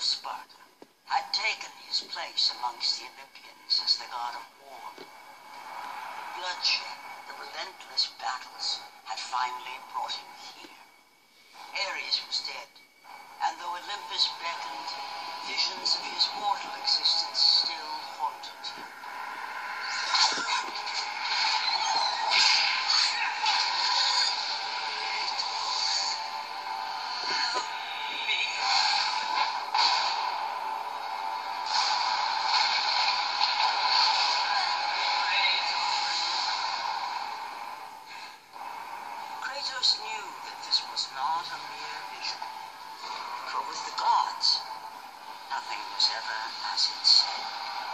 of Sparta had taken his place amongst the Olympians as the god of war. The bloodshed, the relentless battles, had finally brought him here. Ares was dead, and though Olympus beckoned, visions of his mortal existence still Kratos knew that this was not a mere vision. For with the gods, nothing was ever as it said.